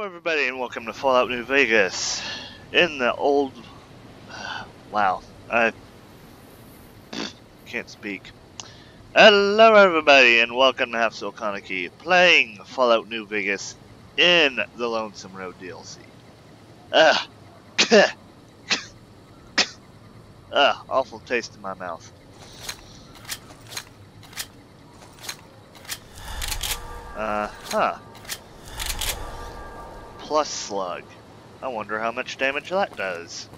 Hello, everybody, and welcome to Fallout New Vegas. In the old. Wow, I can't speak. Hello, everybody, and welcome to Half Soul Kaneki, playing Fallout New Vegas in the Lonesome Road DLC. Ah, ah, awful taste in my mouth. Uh huh plus slug. I wonder how much damage that does.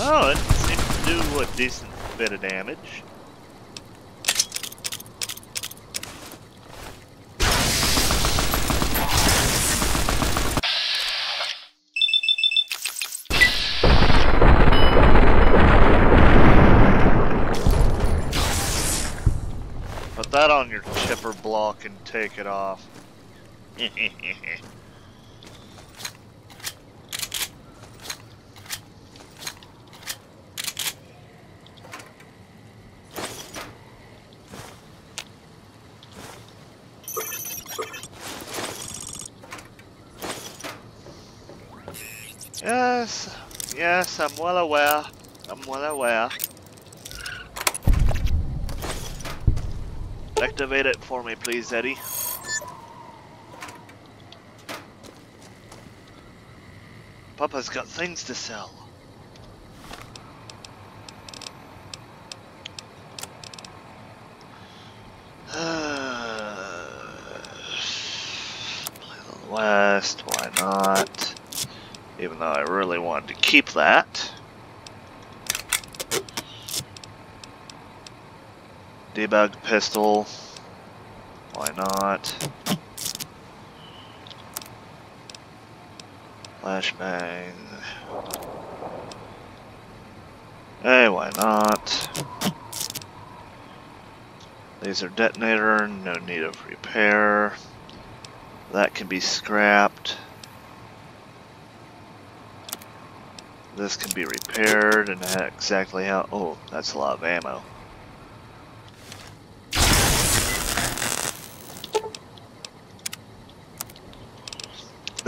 Oh, it seems to do a decent bit of damage. And take it off. yes, yes, I'm well aware. I'm well aware. Activate it for me, please, Eddie. Papa's got things to sell. West, why not? Even though I really wanted to keep that. Debug pistol. Not? Flashbang. Hey, why not? Laser detonator, no need of repair. That can be scrapped. This can be repaired and exactly how. Oh, that's a lot of ammo.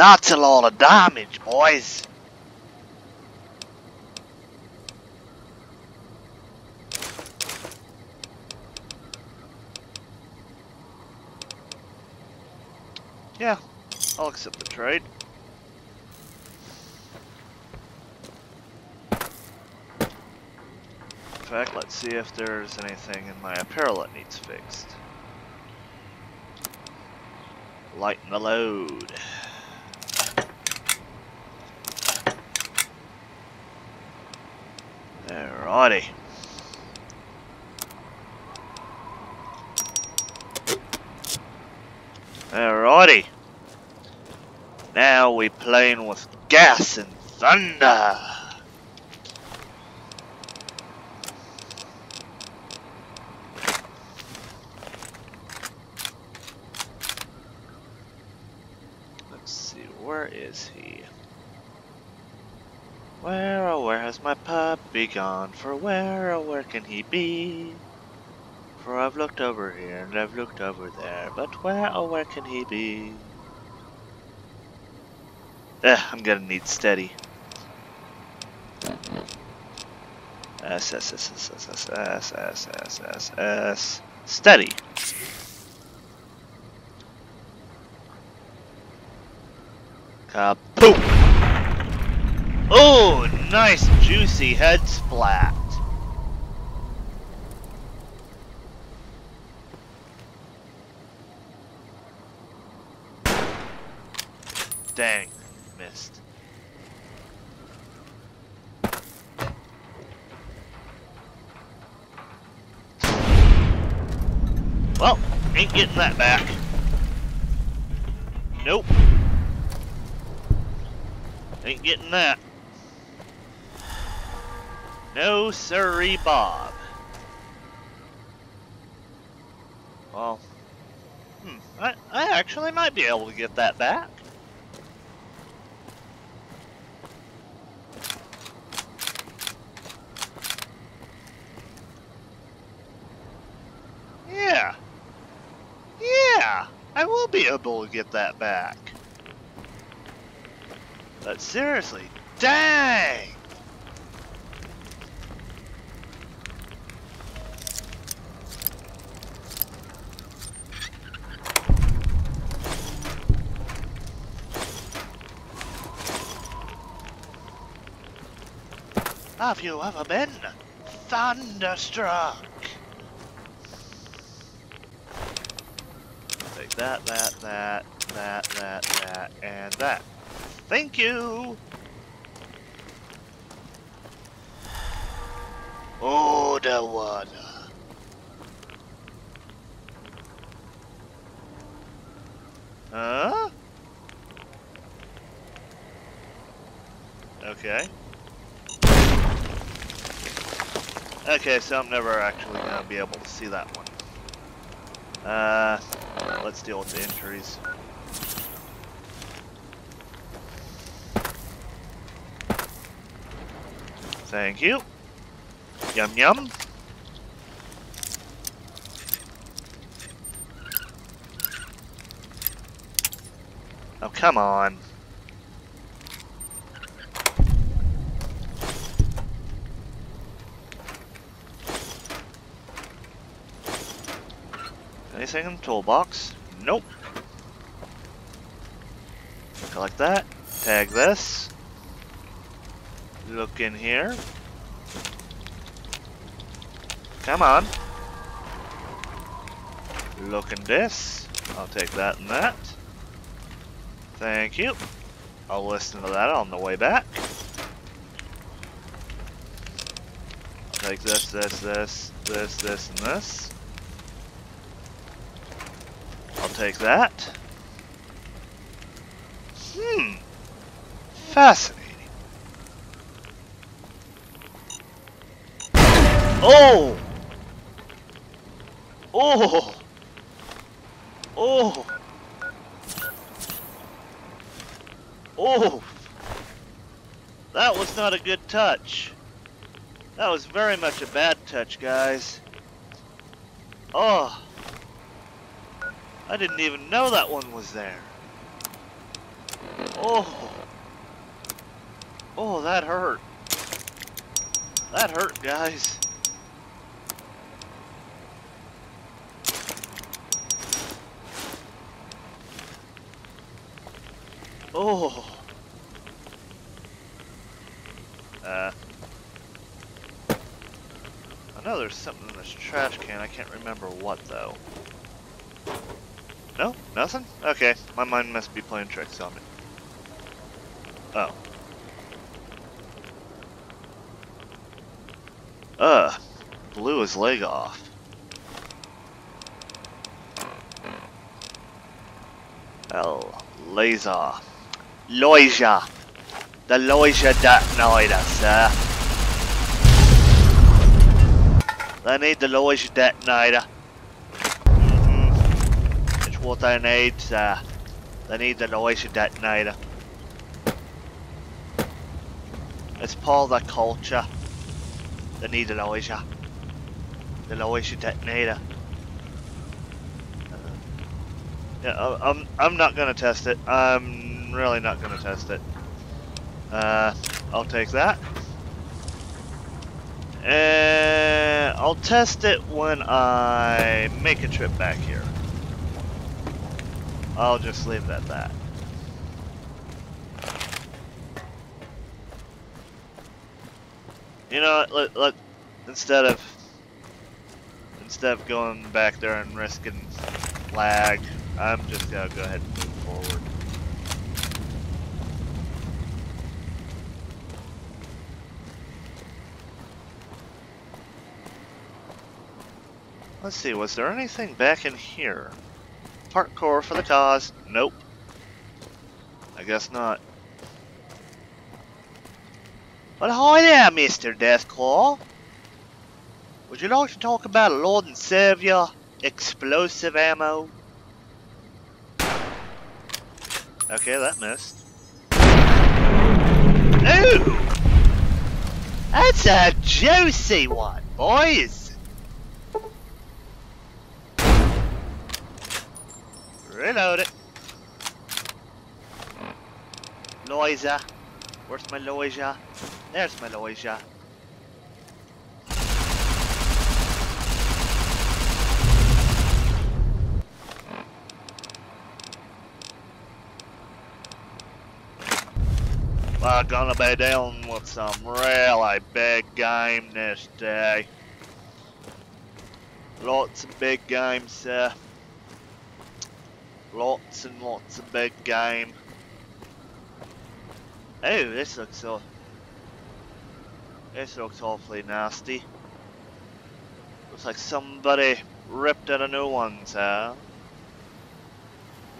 That's a lot of damage, boys. Yeah, I'll accept the trade. In fact, let's see if there's anything in my apparel that needs fixed. Lighten the load. Alrighty. Alrighty. Now we playing with gas and thunder. Let's see, where is he? Where, oh where has my puppy gone? For where, oh where can he be? For I've looked over here and I've looked over there, but where, oh where can he be? Eh, I'm gonna need steady. S S S S S S S S S S S steady. Kaboom! Nice juicy head splat. Dang, missed. Well, ain't getting that back. Nope. Ain't getting that. No sirree Bob. Well, Hmm, I, I actually might be able to get that back. Yeah. Yeah, I will be able to get that back. But seriously, dang! Have you ever been thunderstruck? Take that, that, that, that, that, that, and that. Thank you! The water. Huh? Okay. Okay, so I'm never actually gonna be able to see that one. Uh, let's deal with the injuries. Thank you. Yum yum. Oh, come on. Anything toolbox? Nope. Collect that. Tag this. Look in here. Come on. Look in this. I'll take that and that. Thank you. I'll listen to that on the way back. I'll take this, this, this, this, this, and this. I'll take that. Hmm. Fascinating. Oh! Oh! Oh! Oh! That was not a good touch. That was very much a bad touch, guys. Oh! I didn't even know that one was there. Oh! Oh, that hurt. That hurt, guys. Oh. Uh. I know there's something in this trash can. I can't remember what, though. No? Nothing? Okay. My mind must be playing tricks on me. Oh. Uh. Blew his leg off. Hell. Laser. Loisia. The Loisia detonator, sir. They need the Loisia detonator. Uh, they need, sir. They need detonator. It's part of the culture. They need the Loisia. Uh, the Loisia detonator. Uh, yeah, I'm I'm not gonna test it. I'm really not gonna test it. Uh, I'll take that. And I'll test it when I make a trip back here. I'll just leave it at that. You know, let, let instead of instead of going back there and risking lag I'm just gonna go ahead and move forward. Let's see, was there anything back in here? Parkour for the cause. Nope. I guess not. Well, hi there, Mr. Deathclaw. Would you like to talk about Lord and Savior explosive ammo? Okay, that missed. Ooh! That's a juicy one, boys! Reload it. Where's my? There's my Loisa. We're gonna be dealing with some really big game this day. Lots of big games, sir. Lots and lots of big game. Oh, this looks so. This looks awfully nasty. Looks like somebody ripped out a new one, sir.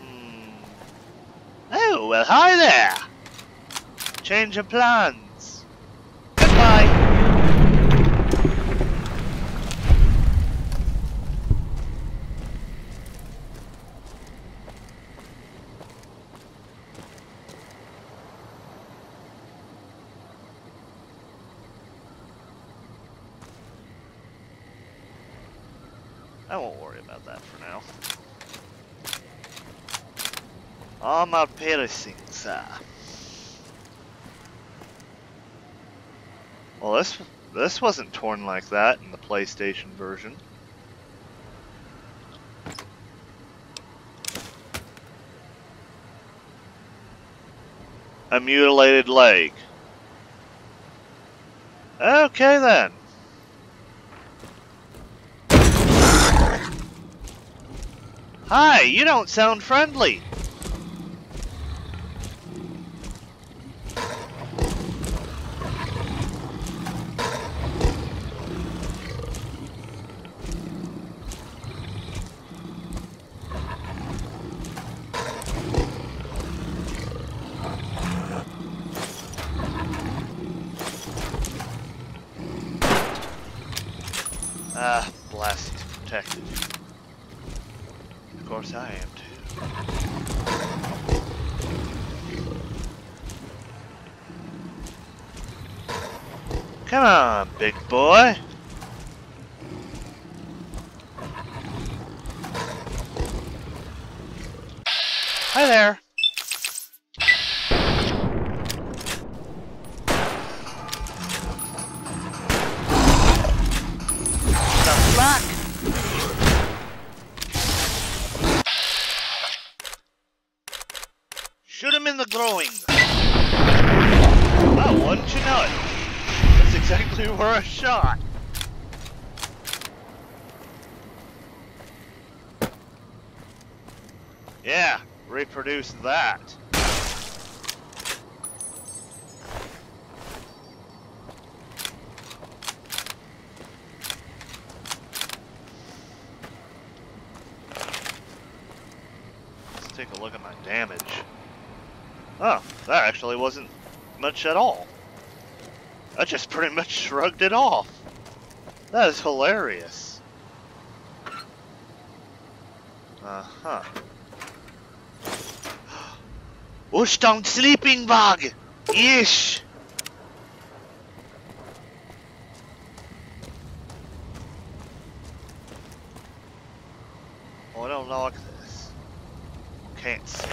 Hmm. Oh, well, hi there! Change of plans. Goodbye. I won't worry about that for now. Armor piercing, sir. Well, this this wasn't torn like that in the PlayStation version. A mutilated leg. Okay then. Hi, you don't sound friendly. Ah, blast, he's protected. Of course I am too. Come on, big boy. Hi there. Shoot him in the groin. Oh, wouldn't you know it? That's exactly where I shot. Yeah, reproduce that. Let's take a look at my damage. Oh, that actually wasn't much at all. I just pretty much shrugged it off. That is hilarious. Uh-huh. Ushtong sleeping bag! Ish! Oh, I don't like this. Can't see.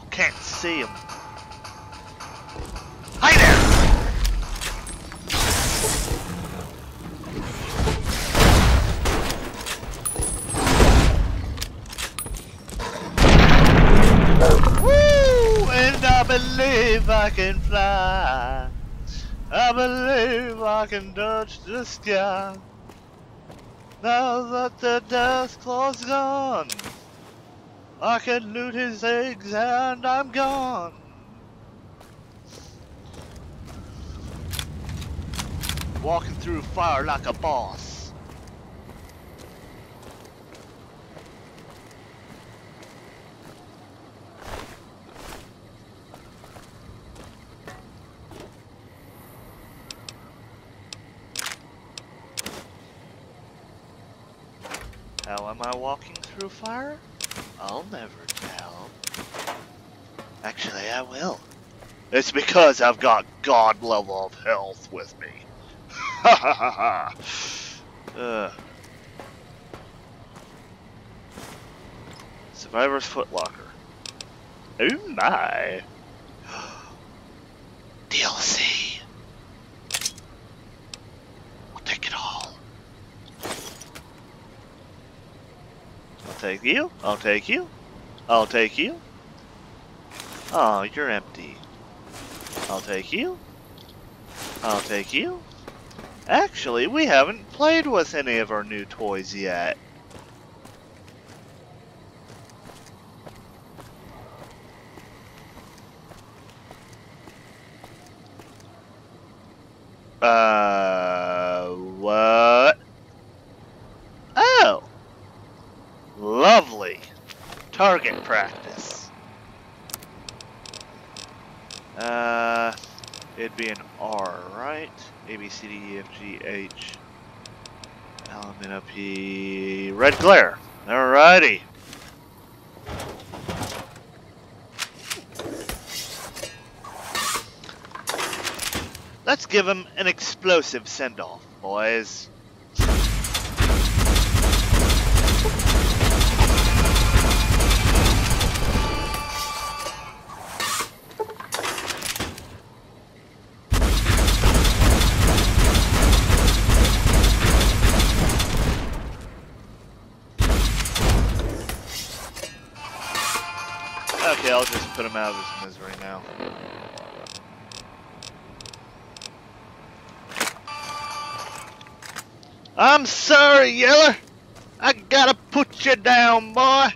I can't see him. Hi there! Woo! And I believe I I believe I can touch the sky. Now that the death claw's gone, I can loot his eggs and I'm gone. Walking through fire like a boss. How am I walking through fire? I'll never tell. Actually, I will. It's because I've got god level of health with me. Ha ha ha ha. Survivor's Footlocker. Oh my. DLC. I'll take it all. I'll take you. I'll take you. I'll take you. Oh, you're empty. I'll take you. I'll take you. Actually, we haven't played with any of our new toys yet. Uh, what? Oh! Lovely. Target practice. Uh, it'd be an R, right? A, B, C, D, E, F, G, H. N, O, P. Red glare. Alrighty. Let's give him an explosive send-off, boys. Out of misery now. I'm sorry, Yeller. I gotta put you down, boy.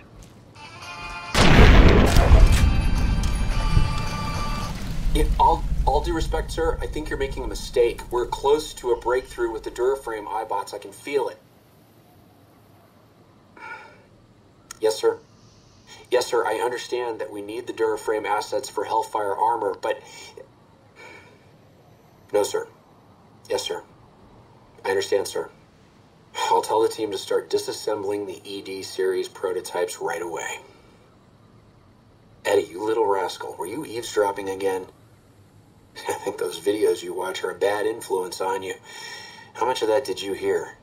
In all, all due respect, sir, I think you're making a mistake. We're close to a breakthrough with the Duraframe eyebots. I can feel it. Yes, sir. Yes, sir, I understand that we need the Duraframe assets for Hellfire armor, but... No, sir. Yes, sir. I understand, sir. I'll tell the team to start disassembling the ED series prototypes right away. Eddie, you little rascal, were you eavesdropping again? I think those videos you watch are a bad influence on you. How much of that did you hear?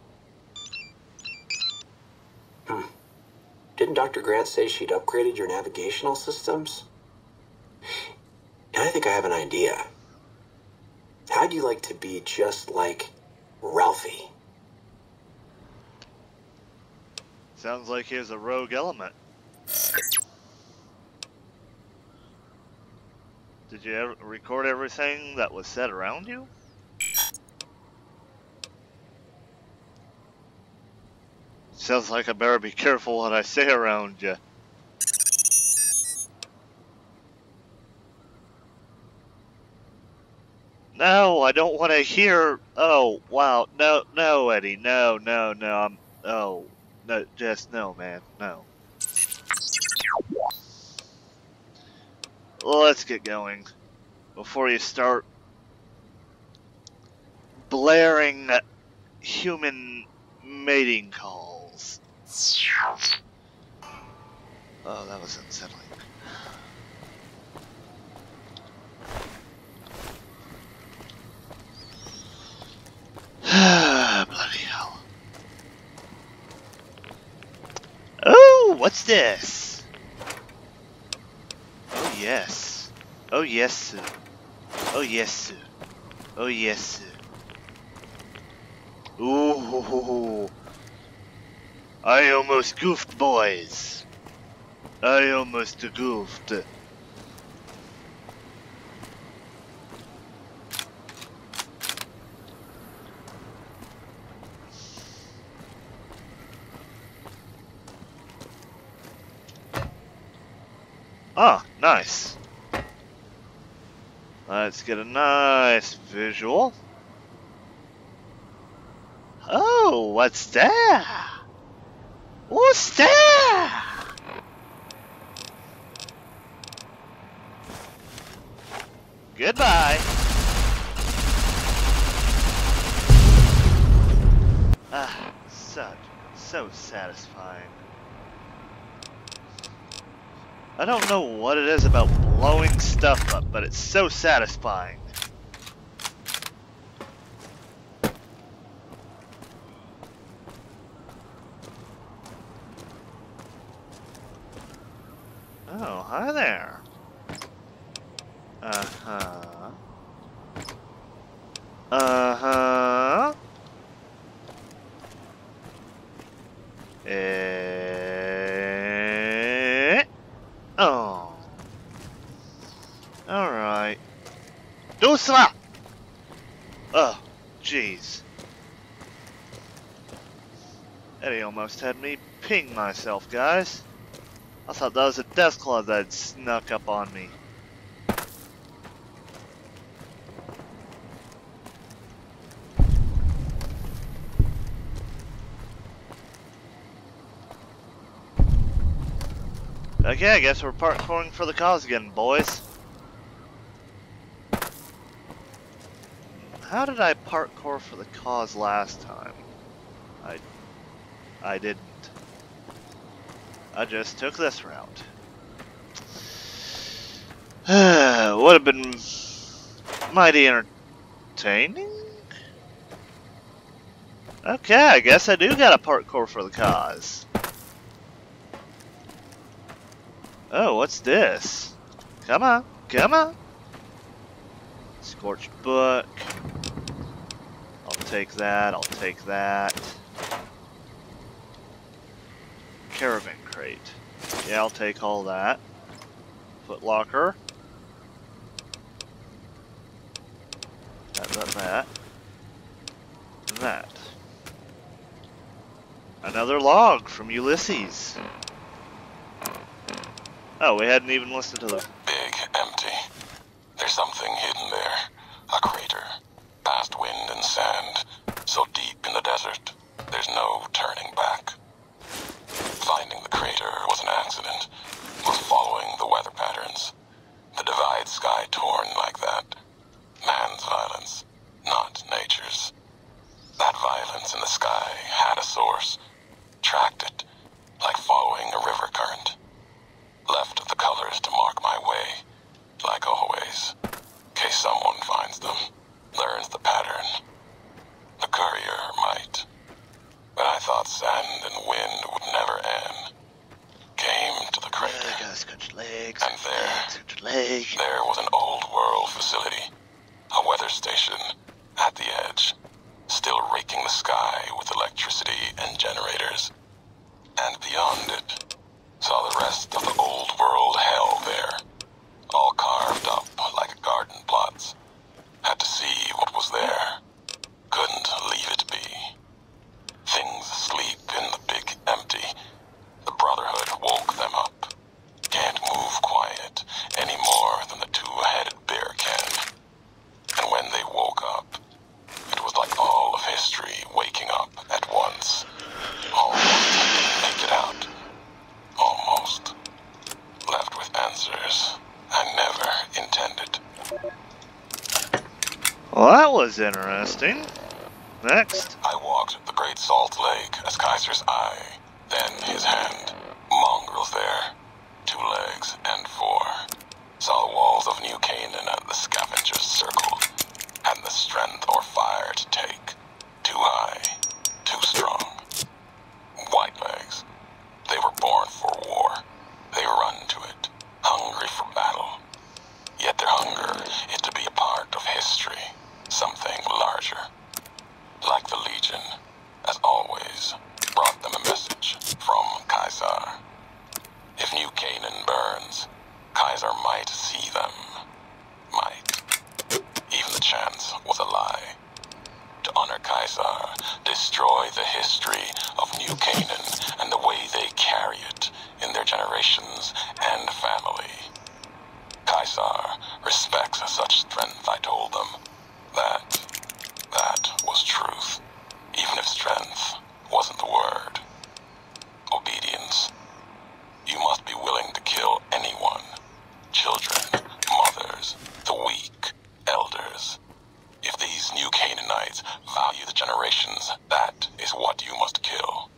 Hmm. Didn't Dr. Grant say she'd upgraded your navigational systems? And I think I have an idea. How'd you like to be just like Ralphie? Sounds like he's a rogue element. Did you ever record everything that was said around you? Sounds like I better be careful what I say around you. No, I don't want to hear. Oh, wow. No, no, Eddie. No, no, no. I'm. Oh, no, just no, man. No. Let's get going before you start blaring human mating calls. Oh, that was unsettling. Bloody hell. Oh, what's this? Oh, yes. Oh, yes, sir. Oh, yes, sir. Oh, yes, sir. Ooh. I almost goofed, boys. I almost goofed. Ah, nice. Let's get a nice visual. Oh, what's that? What's that? Goodbye. Ah, such, so satisfying. I don't know what it is about blowing stuff up, but it's so satisfying. Oh, hi there. Uh-huh. Uh-huh. Eh. Oh. Alright. Do slap! Oh, jeez. Eddie almost had me ping myself, guys. I thought that was a Deathclaw that had snuck up on me. Okay, I guess we're parkouring for the cause again, boys. How did I parkour for the cause last time? I... I didn't. I just took this route. Would have been mighty entertaining? Okay, I guess I do got a parkour for the cause. Oh, what's this? Come on, come on. Scorched book. I'll take that, I'll take that. Caravan crate. Yeah, I'll take all that. Foot locker. That, that, that. That. Another log from Ulysses. Oh, we hadn't even listened to the... Big, empty. There's something hidden there. A crater. Past wind and sand. So deep in the desert, there's no turning back. Finding the crater was an accident. Was following the weather patterns. The divide sky torn like that. Man's violence, not nature's. That violence in the sky had a source. Tracked it, like following a river current left the colors to mark my way, like always, in case someone finds them, learns the pattern. The courier might. But I thought sand and wind would never end. Came to the crater. Legs, and there, legs, there was an old world facility, a weather station at the edge, still raking the sky with electricity and generators. And beyond it, Saw the rest of the old world hell there. All carved up like a garden plots. Had to see what was there. Couldn't leave it be. Things asleep in the big empty. The Brotherhood woke them up. Can't move quiet any more than the two-headed bear can. And when they woke up, it was like all of history waking up at once. Almost make it out. Almost. Left with answers I never intended. Well, that was interesting. Next. I walked the Great Salt Lake as Caesar's eye, then his hand. Mongrels there. Two legs and four. Saw the walls of New Canaan and the scavengers circled. Had the strength or fire to take. Too high. Too strong. White legs. They were born for war. They run to it, hungry for battle. Yet their hunger is to be a part of history, something larger. Like the Legion, as always, brought them a message from Caesar. If New Canaan burns, Caesar might see them. Might. Even the chance was a lie to honor Caesar, destroy the history of New Canaan and the way they carry it in their generations and family. Caesar respects such strength, I told them. That, that was truth, even if strength wasn't the word. Obedience. You must be willing to kill anyone. Children, mothers, the weak, elders. If these new Canaanites value the generations, that is what you must kill.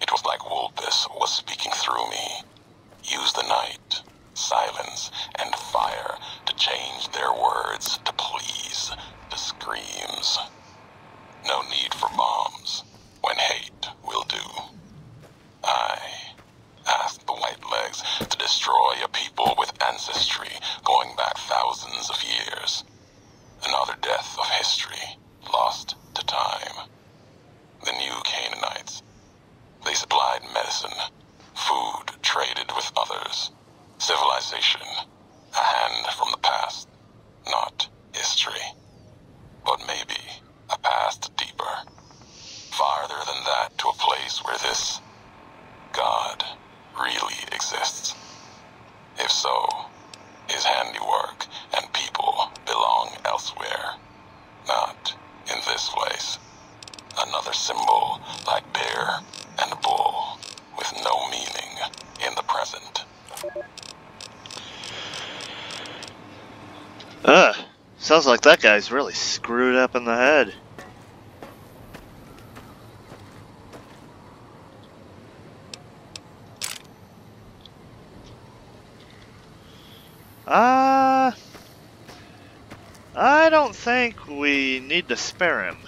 It was like Vulpes was speaking through me. Use the night destroy a people with ancestry going back thousands of years. Another death of history, lost to time. The new Canaanites. They supplied medicine, food traded with others, civilization, a hand from the past, not history, but maybe a past deeper, farther than that to a place where this God really exists. If so, his handiwork and people belong elsewhere, not in this place. Another symbol like bear and bull with no meaning in the present. Ugh. Sounds like that guy's really screwed up in the head. Uh, I don't think we need to spare him.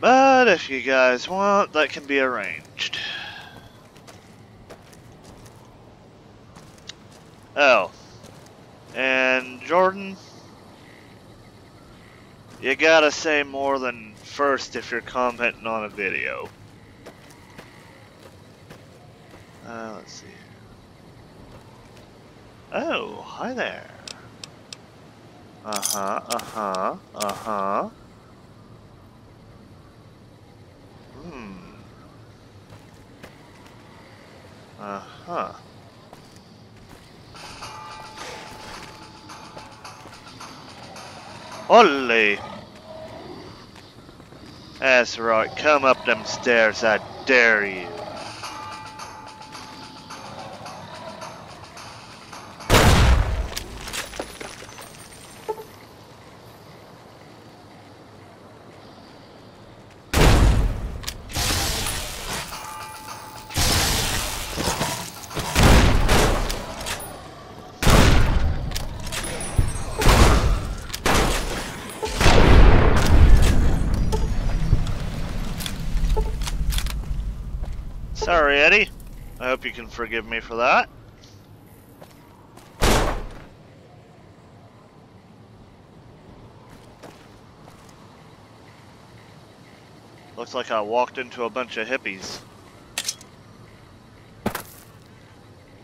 But if you guys want, that can be arranged. Oh. And Jordan, you gotta say more than first if you're commenting on a video. Uh, let's see. Oh, hi there. Uh-huh, uh-huh, uh-huh. Hmm. Uh-huh. Ollie! That's right, come up them stairs, I dare you. Hope you can forgive me for that. Looks like I walked into a bunch of hippies.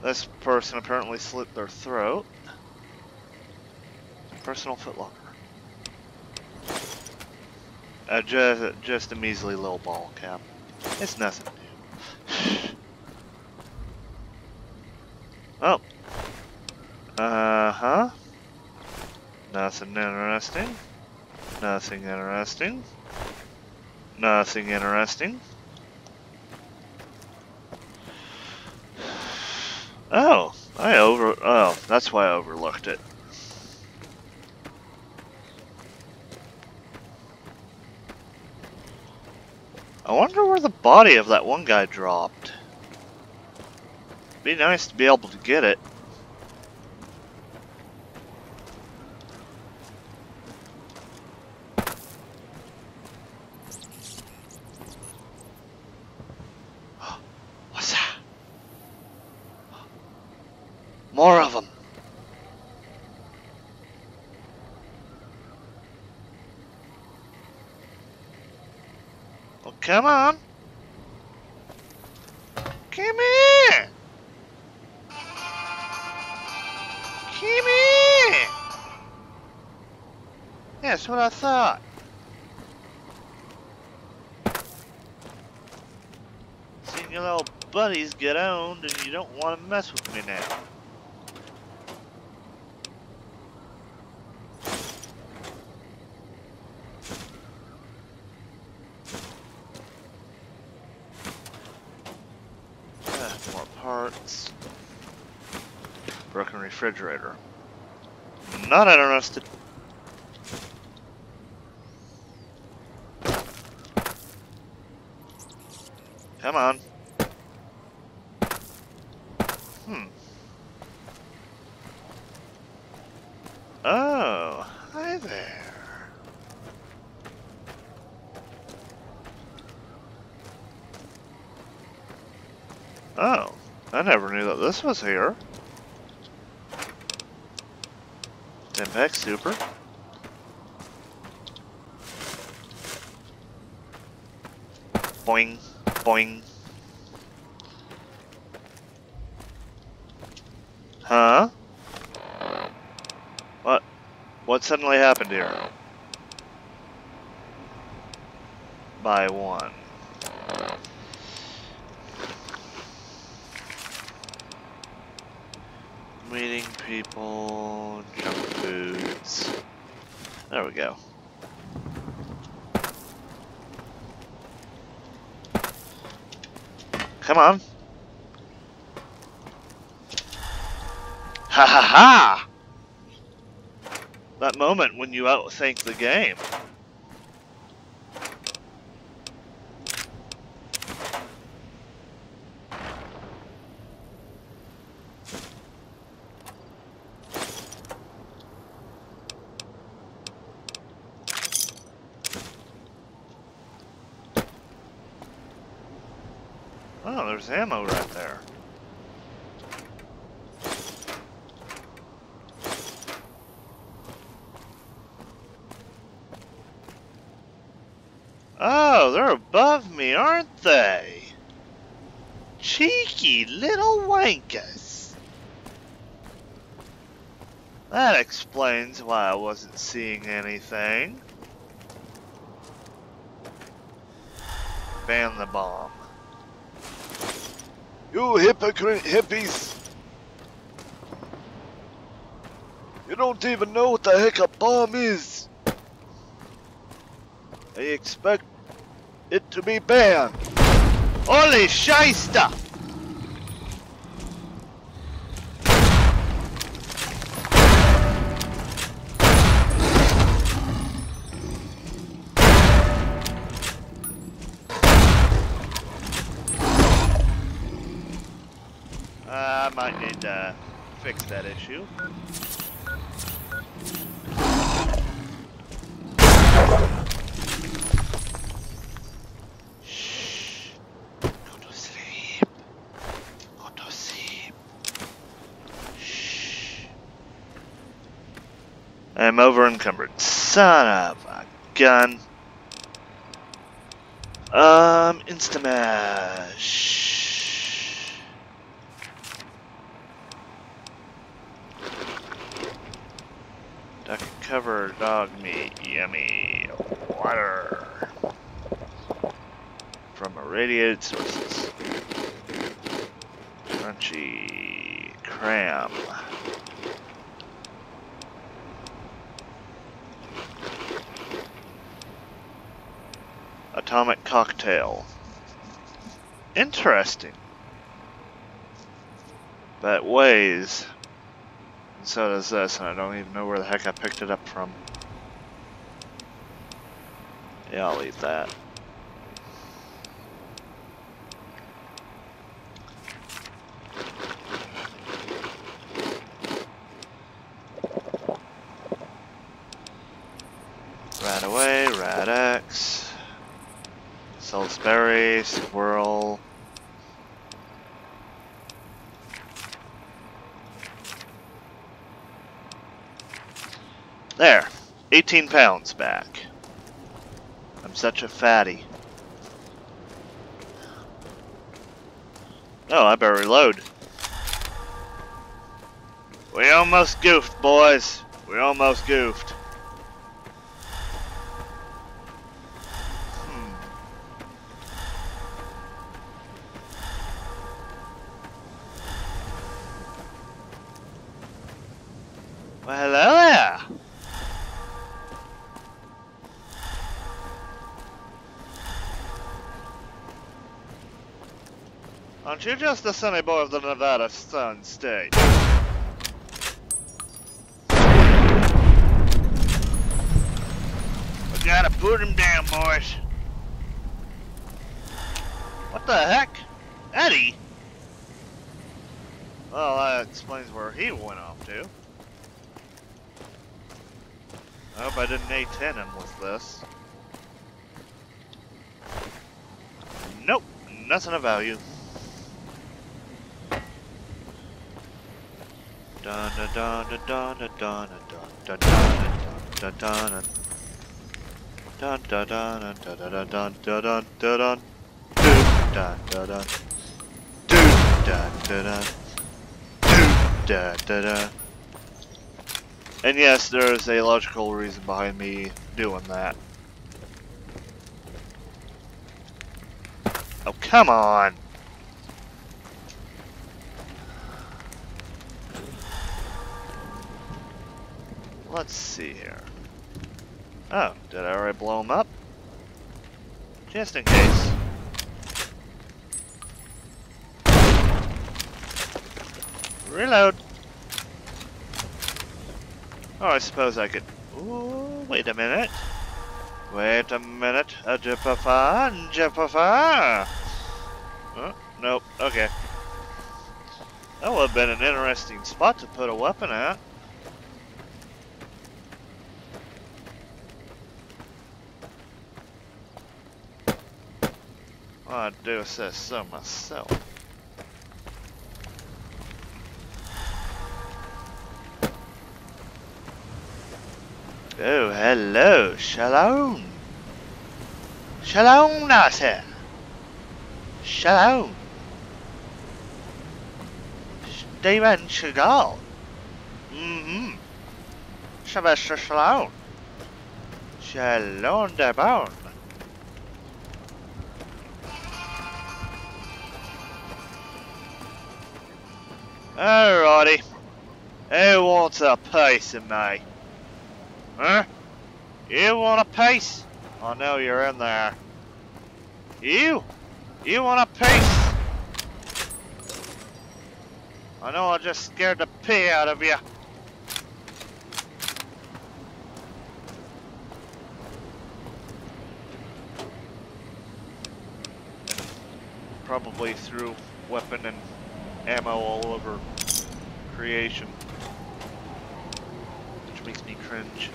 This person apparently slit their throat. Personal footlocker. Uh, just, just a measly little ball cap. It's nothing. Oh. Uh-huh. Nothing interesting. Nothing interesting. Nothing interesting. Oh, I over... Oh, that's why I overlooked it. I wonder where the body of that one guy dropped. Be nice to be able to get it. Want to mess with me now. Ah. Broken refrigerator. Not interested. Come on. Hmm. Oh, hi there. Oh. I never knew that this was here. Impact Super. Boing, boing. Huh? What? What suddenly happened here? By one. People, junk foods. There we go. Come on. Ha ha ha! That moment when you outthink the game. Ammo right there. Oh, they're above me, aren't they? Cheeky little wankers. That explains why I wasn't seeing anything. Ban the bomb. You hypocrite hippies! You don't even know what the heck a bomb is! I expect it to be banned. Holy shyster! Fix that issue. I'm over encumbered. Son of a gun. Um, Instamash. Dog meat, yummy. Water. From irradiated sources. Crunchy. Cram. Atomic cocktail. Interesting. That weighs. And so does this, and I don't even know where the heck I picked it up from. Yeah, I'll eat that. Right away, Rad-X. Salisbury, Squirrel. There. 18 pounds back. I'm such a fatty. Oh, I better reload. We almost goofed, boys. We almost goofed. Aren't you just the sonny boy of the Nevada Sun State? We gotta put him down, boys. What the heck? Eddie? Well, that explains where he went off to. I hope I didn't A10 him with this. Nope, nothing of value. And yes, there is a logical reason behind me doing that. Oh, come on! Let's see here. Oh, did I already blow him up? Just in case. Reload. Oh, I suppose I could... Ooh, wait a minute. Wait a minute. A Jippafa, Jippafa. Oh, nope, okay. That would have been an interesting spot to put a weapon at. I do say so myself. Oh, hello, Shalom. Shalom, Nasser. Shalom. Steven Seagal. Mm-hmm. Shabbat Shalom. Shalom, Dabon. Alrighty. Who wants a piece of me? Huh? You want a piece? I know you're in there. You? You want a piece? I know I just scared the pee out of you. Probably threw weapon and ammo all over creation. Which makes me cringe.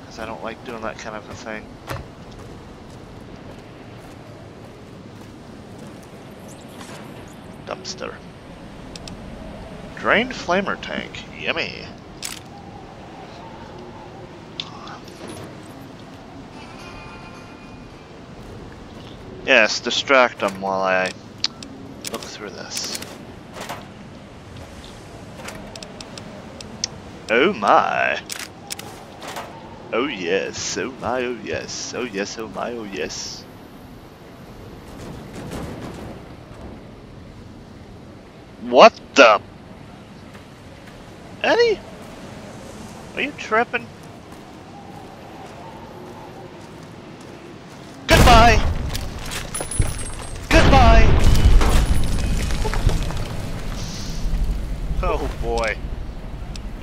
Because I don't like doing that kind of a thing. Dumpster. Drained flamer tank. Yummy. Yes, distract them while I look through this. Oh my. Oh yes, oh my, oh yes, oh yes, oh my, oh yes. What the? Eddie? Are you tripping? Goodbye! Goodbye! Oh boy.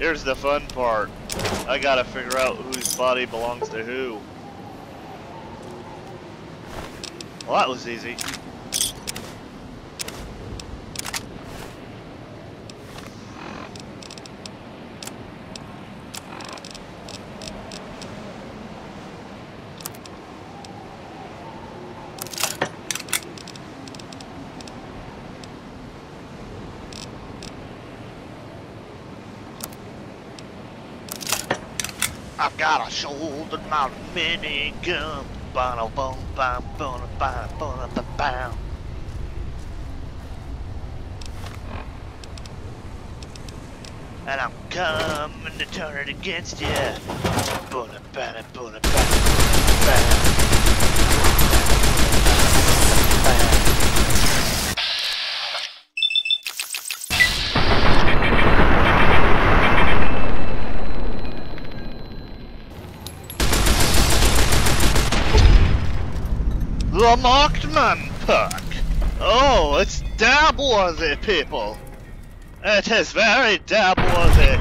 Here's the fun part. I gotta figure out whose body belongs to who. Well, that was easy. got a shoulder mounted minigun. Bada bum bum bada bada bada bada bada. And I'm coming to turn it against you. Bada bada bada bada bada. The Markman perk. Oh, it's dab worthy, people. It is very dab worthy.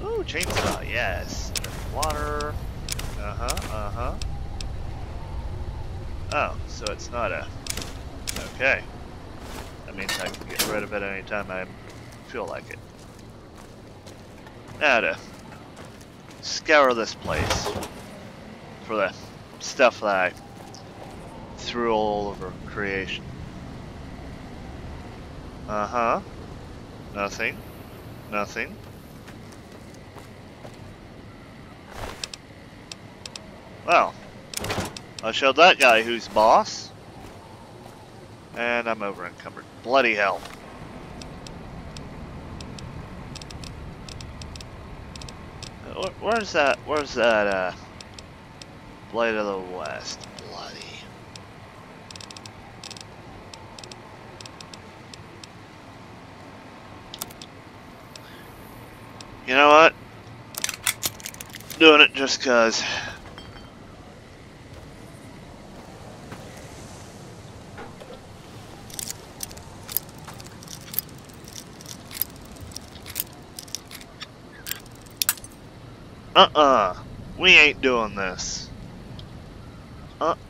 Ooh, chainsaw, yes. Water. Uh-huh, uh-huh. Oh, so it's not a... Okay. That means I can get rid of it anytime I feel like it. Now to scour this place for the stuff that I threw all over creation. Uh-huh. Nothing. Nothing. Well, I showed that guy who's boss. And I'm over encumbered. Bloody hell. Where's that, where's that, uh, Blade of the West? Bloody. You know what? Doing it just cause. Uh-uh. We ain't doing this.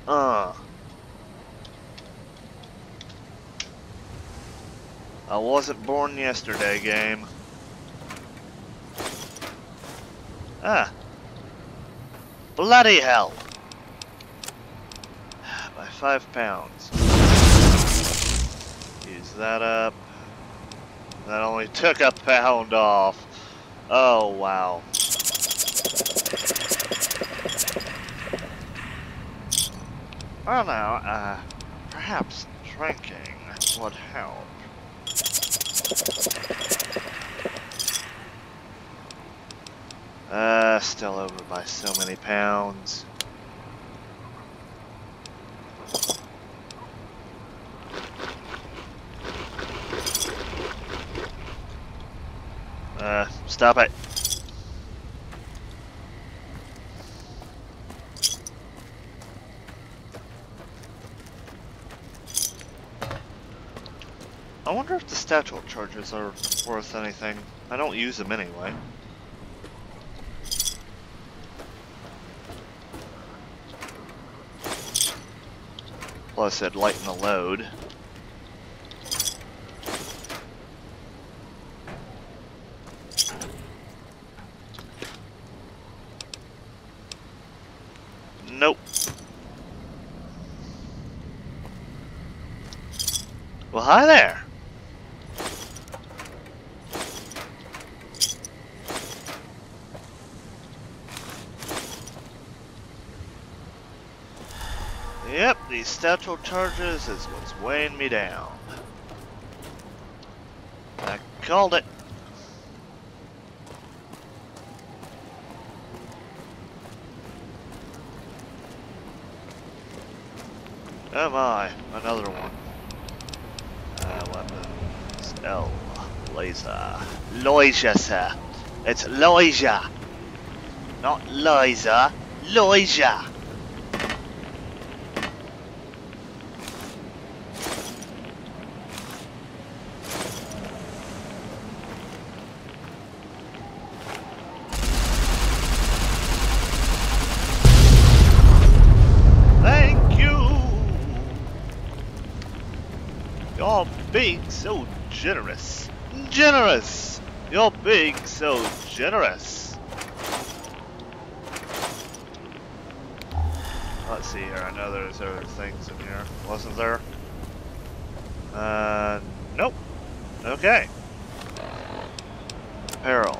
Uh-uh. I wasn't born yesterday, game. Ah. Bloody hell. By five pounds. Use that up. That only took a pound off. Oh, wow. Well now, uh, perhaps drinking would help. Uh, still over by so many pounds. Uh, stop it. I wonder if the satchel charges are worth anything. I don't use them anyway. Plus, it'd lighten the load. Nope. Well, hi there. Satchel charges is what's weighing me down. I called it. Oh my, another one. Uh, weapons. L. Laser. Loisia, sir. It's Loisia. Not Liza. Loisia. You're being so generous. Let's see here. I know there's other things in here. Wasn't there? Uh, nope. Okay. Apparel.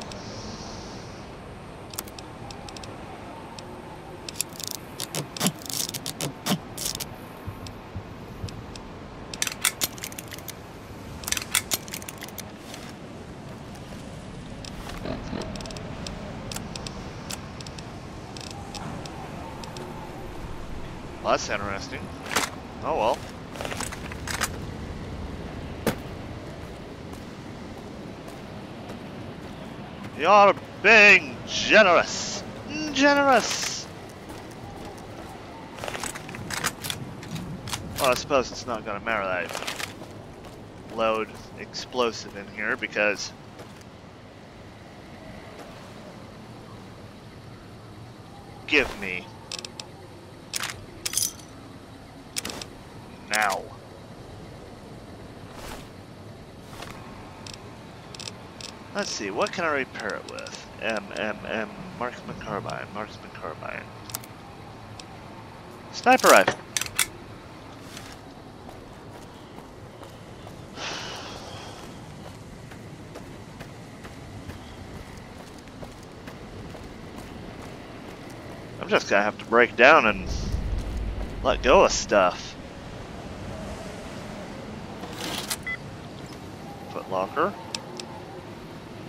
Well, that's interesting. Oh well. You're being generous. Generous. Well, I suppose it's not to matter that I load explosive in here because give me now. Let's see, what can I repair it with? M, M, M. Marksman carbine, marksman carbine. Sniper rifle. I'm just gonna have to break down and let go of stuff. Footlocker.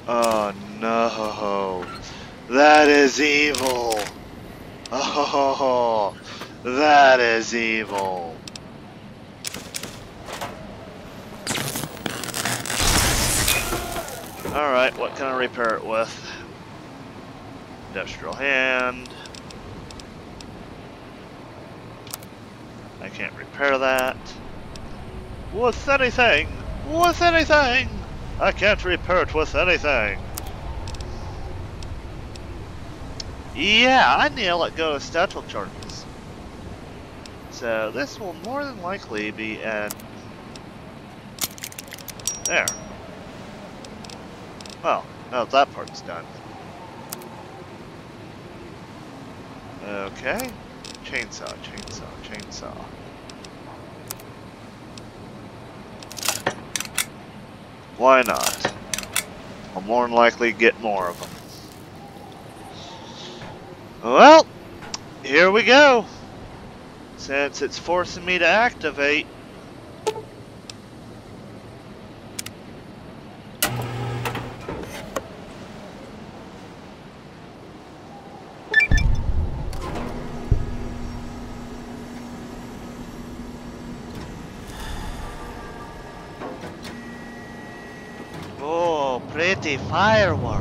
Oh no. That is evil. Oh, that is evil. Alright, what can I repair it with? Industrial hand. I can't repair that. With anything! With anything! I can't repair it with anything. Yeah, I need to let go of satchel charges. So this will more than likely be an... There. Well, now that part's done. Okay. Chainsaw, chainsaw, chainsaw. Why not? I'll more than likely get more of them. Well, here we go. Since it's forcing me to activate, Oh, pretty firework.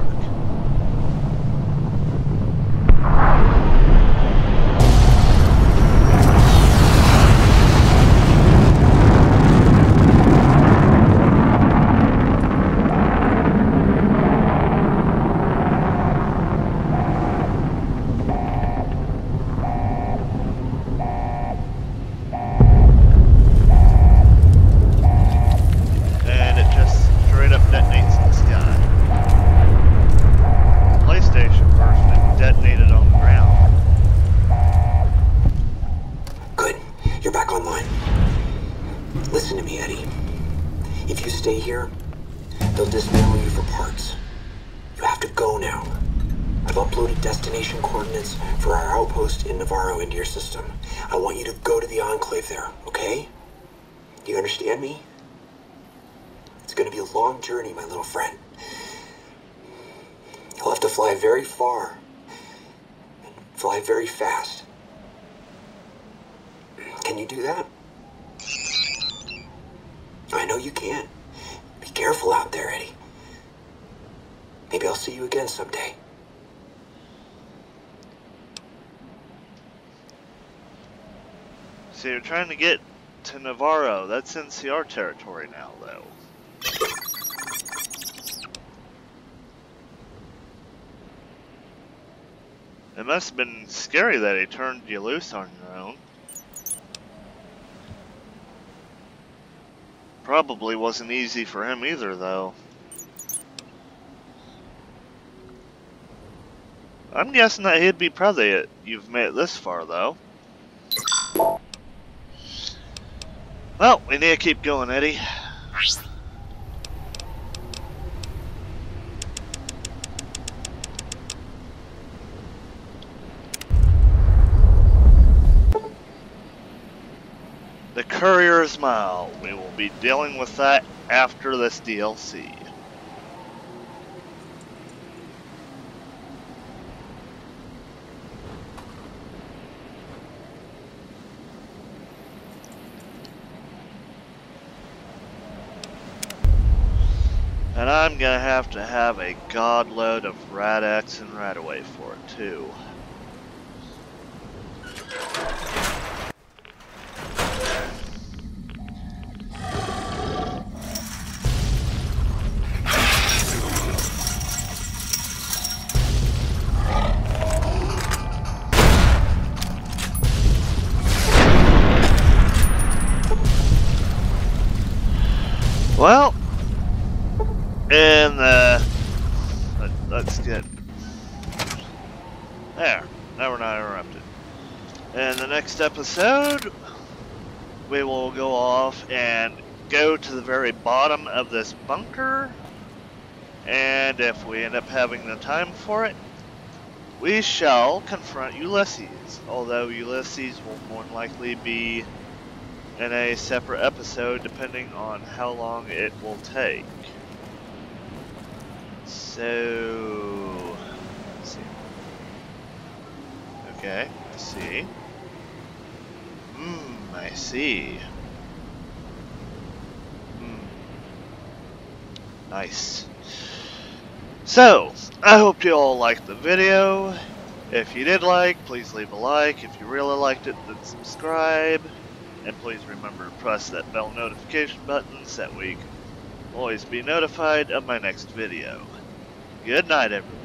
Into your system. I want you to go to the Enclave there, okay? Do you understand me? It's gonna be a long journey, my little friend. You'll have to fly very far. And fly very fast. Can you do that? I know you can. Be careful out there, Eddie. Maybe I'll see you again someday. So you're trying to get to Navarro. That's NCR territory now, though. It must have been scary that he turned you loose on your own. Probably wasn't easy for him either, though. I'm guessing that he'd be proud that you've made it this far, though. Well, we need to keep going, Eddie. The Courier's Mile. We will be dealing with that after this DLC. And I'm gonna have to have a god load of Rad-X and Radaway for it too. Episode, we will go off and go to the very bottom of this bunker. And if we end up having the time for it, we shall confront Ulysses, although Ulysses will more than likely be in a separate episode depending on how long it will take. So, see. Okay, see. Hmm, I see. Hmm. Nice. So, I hope you all liked the video. If you did like, please leave a like. If you really liked it, then subscribe. And please remember to press that bell notification button so that we can always be notified of my next video. Good night, everyone.